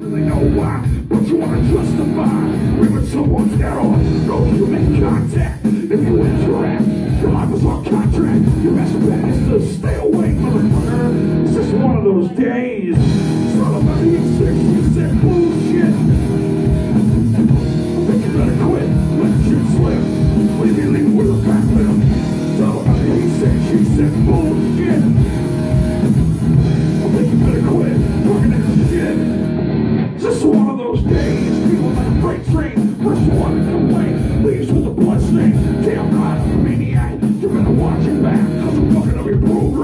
Really know why, but you wanna justify. Ripping someone's head off, no human contact. If you interact, your life is on contract. Your best bet is to stay awake, motherfucker It's just one of those days.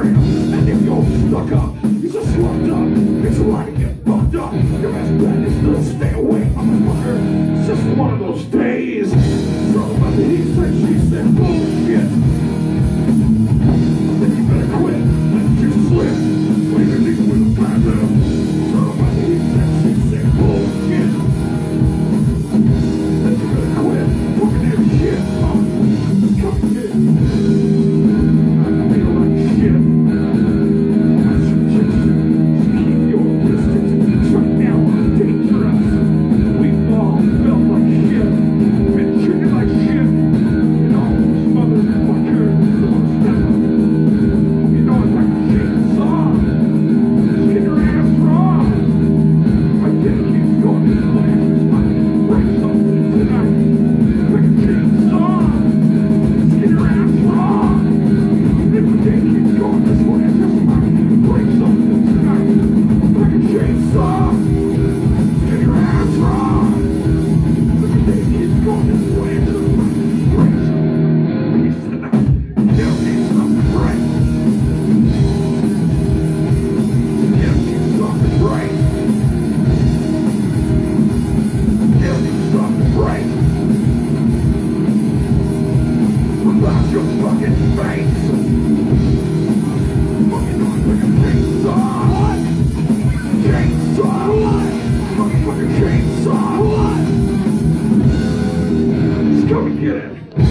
And if you're stuck up, you just fucked up. It's you like to get fucked up. Your ass bad. is to stay away from the fucker. It's just one of those days. Yeah.